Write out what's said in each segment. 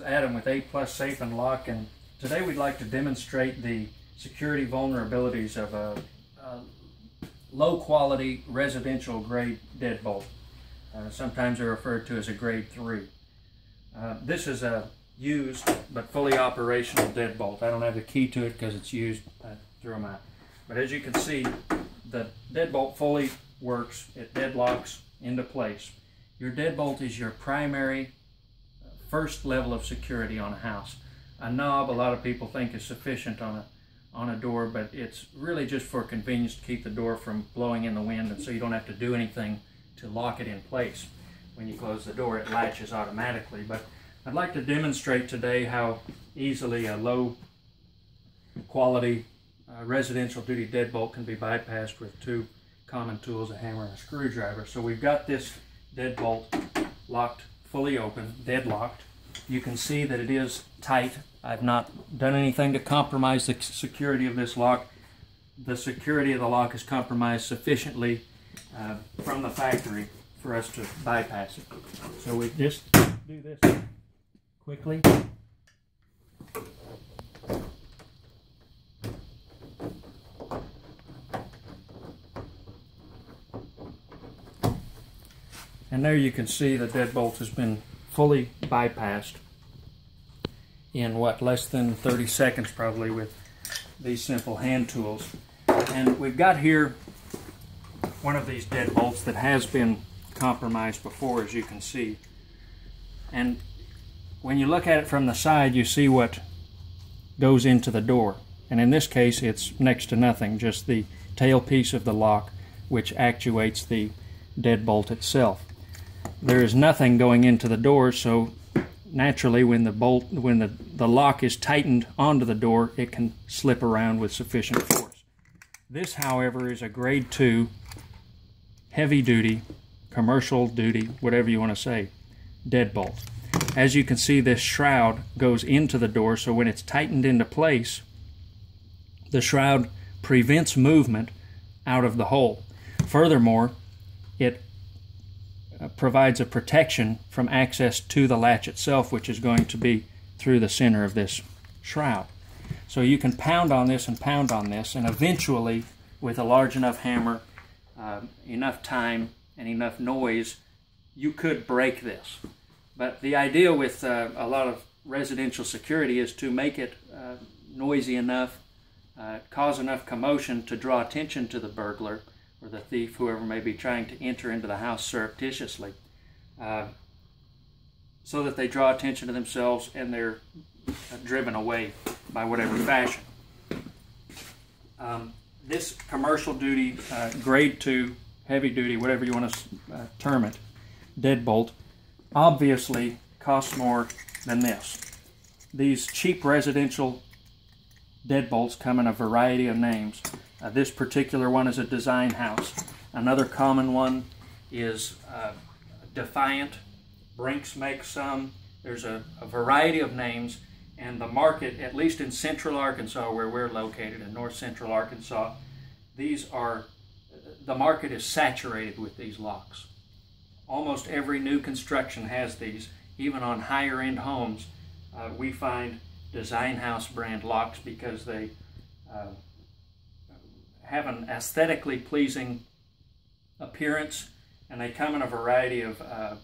is Adam with A Plus Safe and Lock, and today we'd like to demonstrate the security vulnerabilities of a, a low quality residential grade deadbolt. Uh, sometimes they're referred to as a grade 3. Uh, this is a used but fully operational deadbolt. I don't have the key to it because it's used. I threw them out. But as you can see, the deadbolt fully works. It deadlocks into place. Your deadbolt is your primary first level of security on a house. A knob, a lot of people think is sufficient on a on a door, but it's really just for convenience to keep the door from blowing in the wind and so you don't have to do anything to lock it in place. When you close the door, it latches automatically. But I'd like to demonstrate today how easily a low quality uh, residential duty deadbolt can be bypassed with two common tools, a hammer and a screwdriver. So we've got this deadbolt locked fully open, deadlocked. You can see that it is tight. I've not done anything to compromise the security of this lock. The security of the lock is compromised sufficiently uh, from the factory for us to bypass it. So we just do this quickly. And there you can see the deadbolt has been fully bypassed in what, less than 30 seconds probably with these simple hand tools. And we've got here one of these deadbolts that has been compromised before, as you can see. And when you look at it from the side, you see what goes into the door. And in this case, it's next to nothing, just the tailpiece of the lock, which actuates the deadbolt itself there is nothing going into the door, so naturally when the bolt when the, the lock is tightened onto the door, it can slip around with sufficient force. This, however, is a grade 2 heavy duty, commercial duty, whatever you want to say, deadbolt. As you can see, this shroud goes into the door, so when it's tightened into place, the shroud prevents movement out of the hole. Furthermore, it provides a protection from access to the latch itself, which is going to be through the center of this shroud. So you can pound on this and pound on this, and eventually, with a large enough hammer, uh, enough time, and enough noise, you could break this. But the idea with uh, a lot of residential security is to make it uh, noisy enough, uh, cause enough commotion to draw attention to the burglar, or the thief, whoever may be trying to enter into the house surreptitiously, uh, so that they draw attention to themselves and they're driven away by whatever fashion. Um, this commercial duty, uh, grade two, heavy duty, whatever you want to uh, term it, deadbolt, obviously costs more than this. These cheap residential deadbolts come in a variety of names. Uh, this particular one is a design house. Another common one is uh, Defiant. Brinks makes some. There's a, a, variety of names, and the market, at least in central Arkansas, where we're located in north central Arkansas, these are the market is saturated with these locks. Almost every new construction has these. Even on higher end homes, uh, we find design house brand locks because they uh, have an aesthetically pleasing appearance and they come in a variety of uh,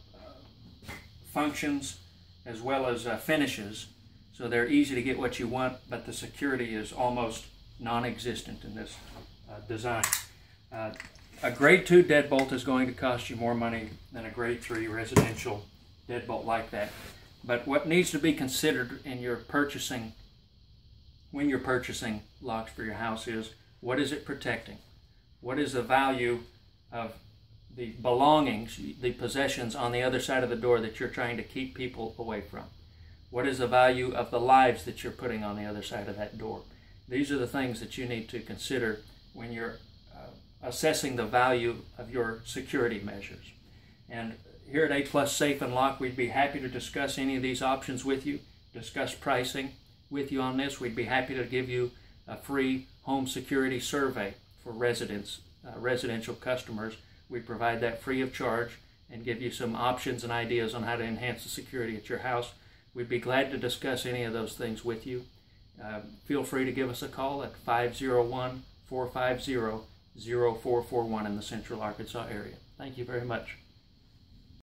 functions as well as uh, finishes. So they're easy to get what you want, but the security is almost non-existent in this uh, design. Uh, a grade 2 deadbolt is going to cost you more money than a grade 3 residential deadbolt like that. But what needs to be considered in your purchasing, when you're purchasing locks for your house is what is it protecting? What is the value of the belongings, the possessions on the other side of the door that you're trying to keep people away from? What is the value of the lives that you're putting on the other side of that door? These are the things that you need to consider when you're uh, assessing the value of your security measures. And here at A Plus Safe and Lock, we'd be happy to discuss any of these options with you, discuss pricing with you on this. We'd be happy to give you a free home security survey for residents, uh, residential customers. We provide that free of charge and give you some options and ideas on how to enhance the security at your house. We'd be glad to discuss any of those things with you. Uh, feel free to give us a call at 501 450 0441 in the Central Arkansas area. Thank you very much.